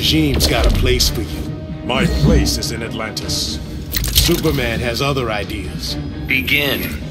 regime's got a place for you. My place is in Atlantis. Superman has other ideas. Begin.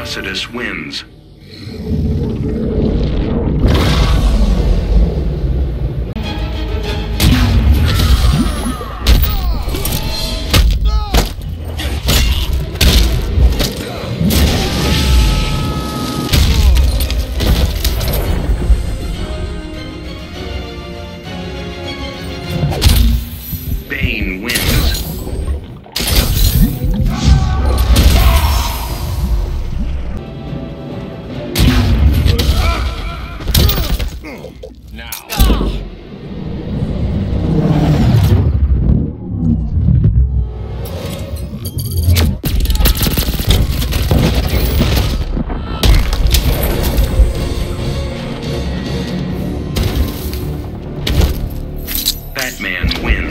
Atrocitus wins. Bane wins. Batman wins.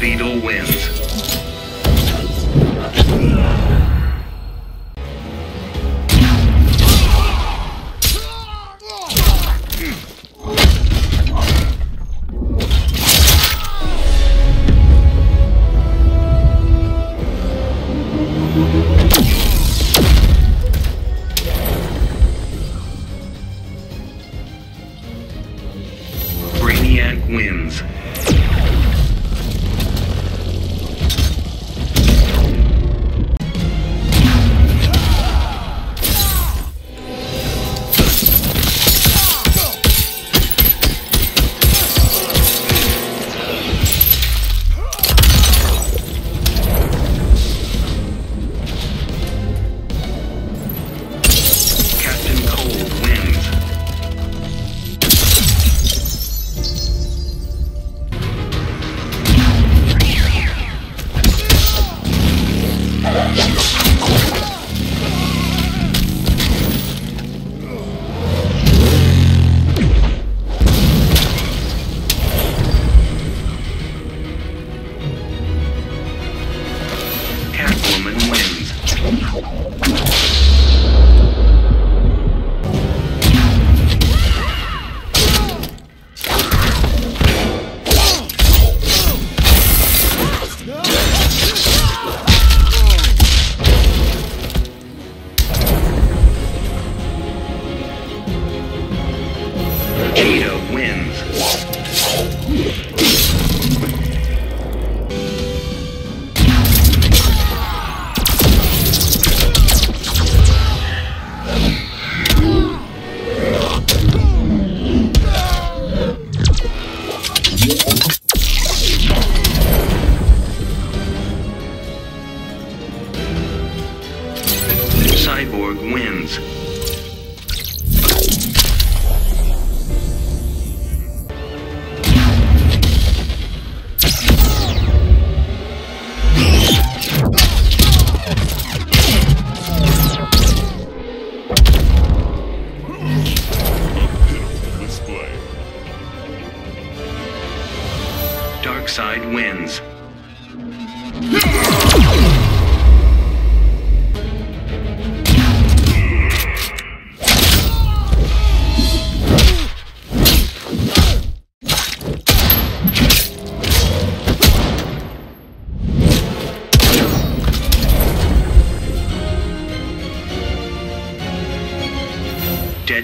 Beetle wins.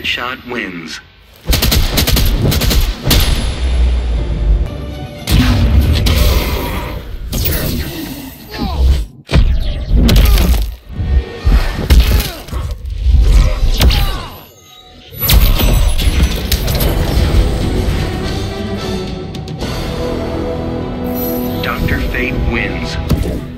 shot wins. Dr. Fate wins.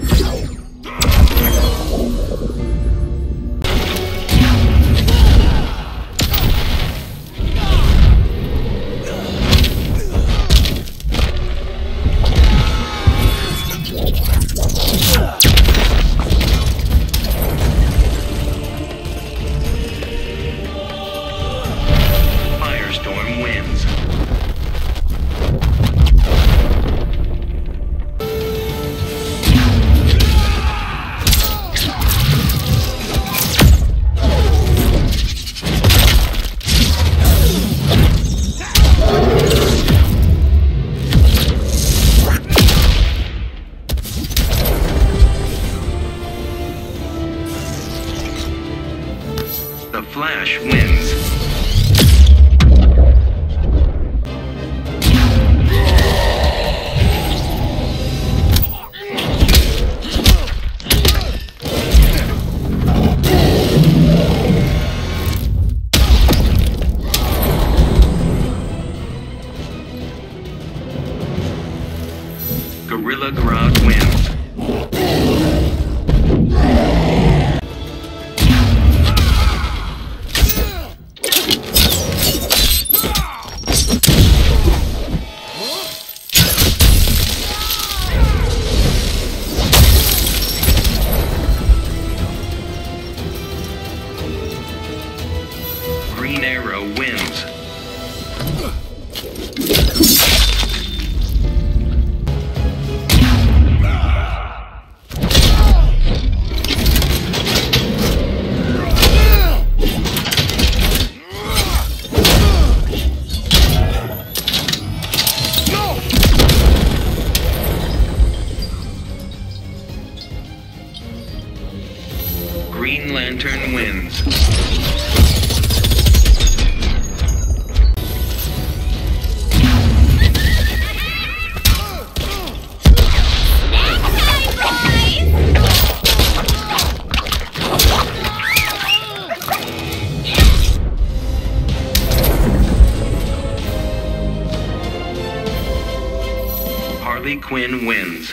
Harley Quinn wins.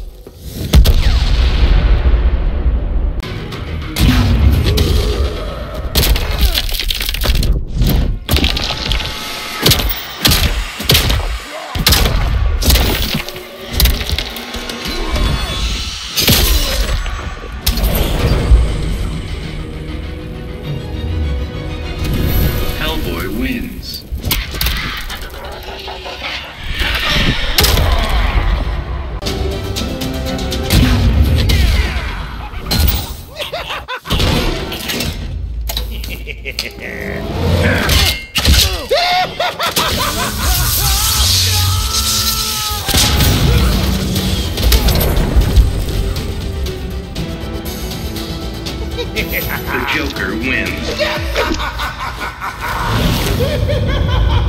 the Joker wins.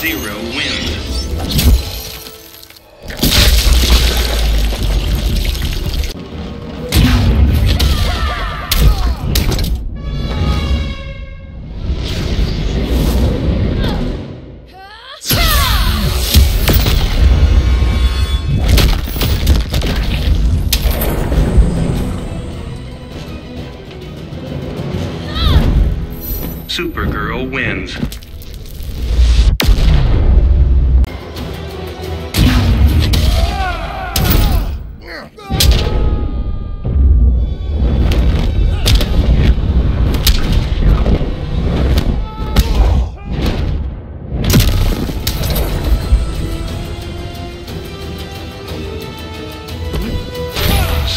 Sub-Zero wins. Supergirl wins.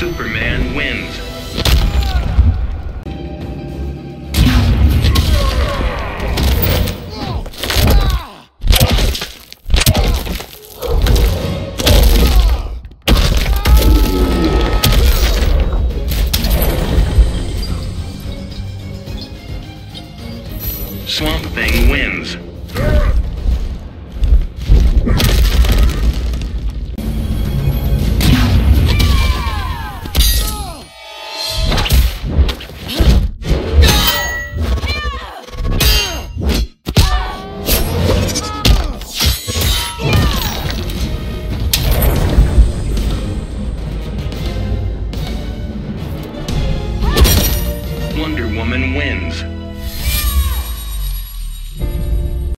Superman wins.